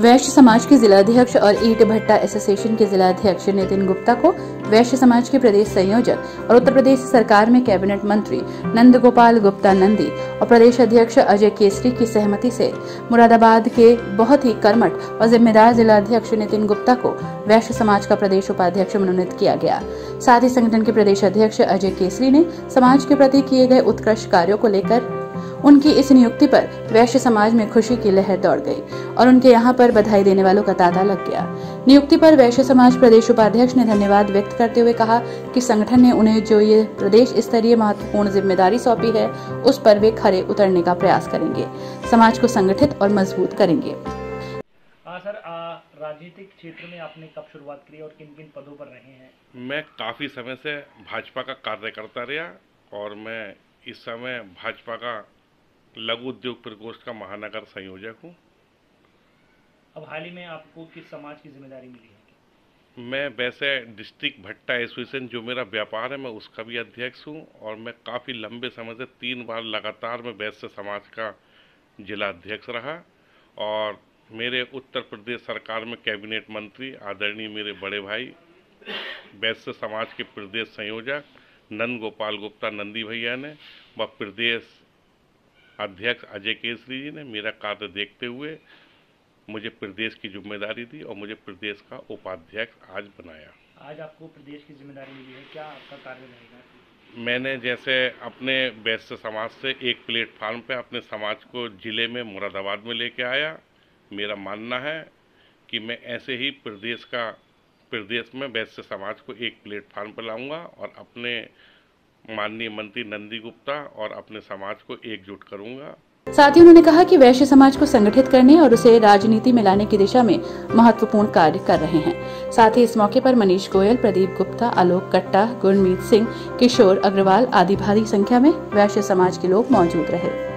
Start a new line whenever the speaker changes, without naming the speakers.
वैश्य समाज के जिला अध्यक्ष और ईट भट्टा एसोसिएशन के जिला अध्यक्ष नितिन गुप्ता को वैश्य समाज के प्रदेश संयोजक और उत्तर प्रदेश सरकार में कैबिनेट मंत्री नंद गोपाल गुप्ता नंदी और प्रदेश अध्यक्ष अजय केसरी की सहमति से मुरादाबाद के बहुत ही कर्मठ और जिम्मेदार जिला अध्यक्ष नितिन गुप्ता को वैश्य समाज का प्रदेश उपाध्यक्ष मनोनीत किया गया। साथ ही संगठन के प्रदेश अध्यक्ष अजय केसरी ने समाज के प्रति किए गए उत्कृष्ट कार्यो को लेकर उनकी इस नियुक्ति पर वैश्य समाज में खुशी की लहर दौड़ गई और उनके यहाँ पर बधाई देने वालों का तांता लग गया। नियुक्ति पर वैश्य समाज प्रदेश उपाध्यक्ष ने धन्यवाद व्यक्त करते हुए कहा कि संगठन ने उन्हें जो ये प्रदेश स्तरीय महत्वपूर्ण ज़िम्मेदारी सौंपी है उस पर वे खरे उतरने का प्रयास करेंगे। समाज को संगठित और मज़बूत करेंगे।
सर राजनीतिक क्षेत्र में आपने कब शुरुआत की और किन किन पदों पर रहे हैं?
मैं काफ़ी समय से भाजपा का कार्यकर्ता रहा और मैं इस समय भाजपा का लघु उद्योग प्रकोष्ठ का महानगर संयोजक हूँ।
अब हाल ही में आपको किस समाज की ज़िम्मेदारी मिली है?
मैं वैसे डिस्ट्रिक्ट भट्टा एसोसिएशन जो मेरा व्यापार है मैं उसका भी अध्यक्ष हूँ और मैं काफ़ी लंबे समय से तीन बार लगातार मैं वैश्य समाज का जिला अध्यक्ष रहा और मेरे उत्तर प्रदेश सरकार में कैबिनेट मंत्री आदरणीय मेरे बड़े भाई वैश्य समाज के प्रदेश संयोजक नंद गोपाल गुप्ता नंदी भैया ने व प्रदेश अध्यक्ष अजय केसरी जी ने मेरा कार्य देखते हुए मुझे प्रदेश की ज़िम्मेदारी दी और मुझे प्रदेश का उपाध्यक्ष आज बनाया।
आज आपको प्रदेश की ज़िम्मेदारी मिली है। क्या आपका कार्य रहेगा?
मैंने जैसे अपने वैश्य समाज से एक प्लेटफार्म पे अपने समाज को ज़िले में मुरादाबाद में लेके आया। मेरा मानना है कि मैं ऐसे ही प्रदेश का प्रदेश में वैश्य समाज को एक प्लेटफार्म पर लाऊँगा और अपने माननीय मंत्री नंदी गुप्ता और अपने समाज को एकजुट करूँगा।
साथ ही उन्होंने कहा कि वैश्य समाज को संगठित करने और उसे राजनीति में लाने की दिशा में महत्वपूर्ण कार्य कर रहे हैं। साथ ही इस मौके पर मनीष गोयल, प्रदीप गुप्ता, आलोक कट्टा, गुरमीत सिंह, किशोर अग्रवाल आदि भारी संख्या में वैश्य समाज के लोग मौजूद रहे।